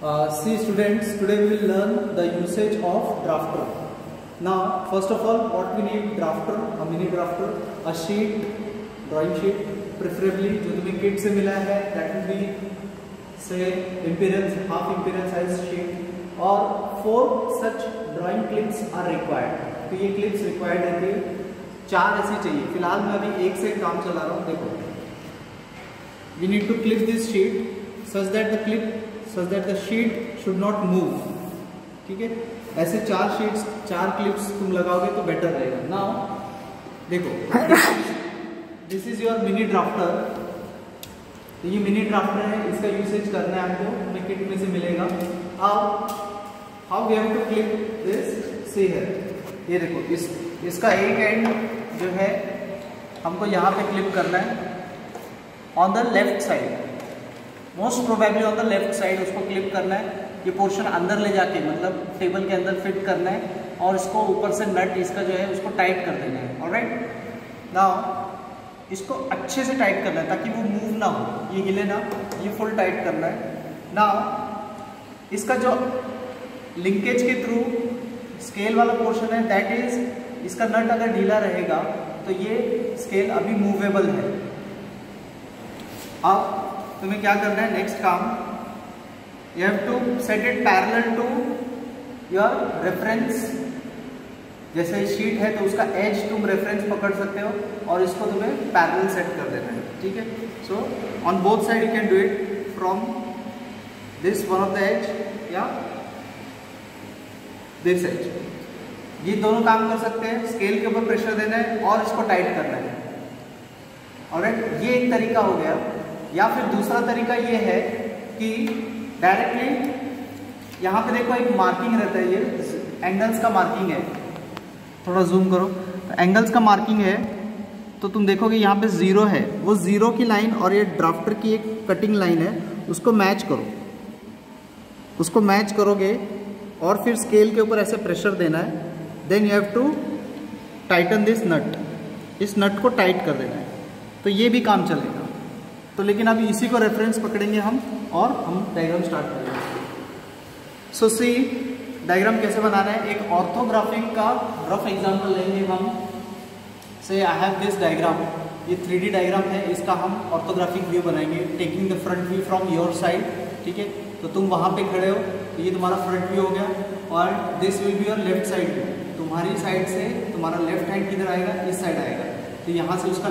See students today will learn the usage of drafter ना first of all what we need drafter a mini drafter a sheet drawing sheet preferably जो तुम्हें kit से मिला है that will be say imperial half imperial size sheet और four such drawing clips are required तो ये clips required है कि चार ऐसी चाहिए। फ़िलहाल मैं अभी एक से काम चला रहा हूँ। देखो। We need to clip this sheet such that the clip such that the sheet should not move. ठीक है? ऐसे चार शीट्स चार क्लिप्स तुम लगाओगे तो बेटर रहेगा। नाउ देखो this is your mini drafter तो ये मिनी ड्राफ्टर है, इसका यूसेज करना है आपको हमें किट में से मिलेगा। अब how we have to clip this see है ये देखो, इस, इसका एक एंड जो है, हमको यहाँ पे क्लिप करना है। On the left side most probably on the left side उसको क्लिप करना है। ये पोर्शन अंदर ले जाके मतलब टेबल के अंदर फिट करना है और इसको ऊपर से नट इसका जो है, उसको टाइट कर देना है। और राइट नाउ इसको अच्छे से टाइट करना है ताकि वो मूव ना हो। ये हिले ना, ये फुल टाइट करना है। ना इसका जो लिंकेज के थ्रू स्केल वाला पोर्शन है दैट इज़ इसका नट अगर ढीला रहेगा तो ये स्केल अभी मूवेबल है। अब तुम्हें क्या करना है? नेक्स्ट काम you have to set it parallel to your reference जैसे शीट है तो उसका एज तुम रेफरेंस पकड़ सकते हो और इसको तुम्हें पैरेलल सेट कर देना है, ठीक है? So on both side you can do it from this one of the edge या दिस एज ये दोनों काम कर सकते हैं स्केल के ऊपर प्रेशर देना है और इसको टाइट करना है। और ये एक तरीका हो गया। या फिर दूसरा तरीका ये है कि डायरेक्टली यहाँ पे देखो एक मार्किंग रहता है ये एंगल्स का मार्किंग है। थोड़ा जूम करो। तो एंगल्स का मार्किंग है तो तुम देखोगे यहाँ पे ज़ीरो है। वो ज़ीरो की लाइन और ये ड्राफ्टर की एक कटिंग लाइन है, उसको मैच करो। उसको मैच करोगे और फिर स्केल के ऊपर ऐसे प्रेशर देना है। Then you have to tighten this nut इस नट को टाइट कर देना है। तो ये भी काम चलेगा। तो लेकिन अभी इसी को रेफरेंस पकड़ेंगे हम और हम डायग्राम स्टार्ट करेंगे। सो सी डायग्राम कैसे बनाना है? एक ऑर्थोग्राफिक का रफ एग्जांपल लेंगे हम। Say I have this diagram ये थ्री डायग्राम है, इसका हम ऑर्थोग्राफिक व्यू बनाएँगे। Taking the front view from your side ठीक है? तो तुम वहाँ पे खड़े हो तो ये तुम्हारा फ्रंट व्यू हो गया। और this will be your left side तुम्हारी साइड से तुम्हारा लेफ़्ट हैंड किधर आएगा? इस साइड आएगा। तो यहाँ से उसका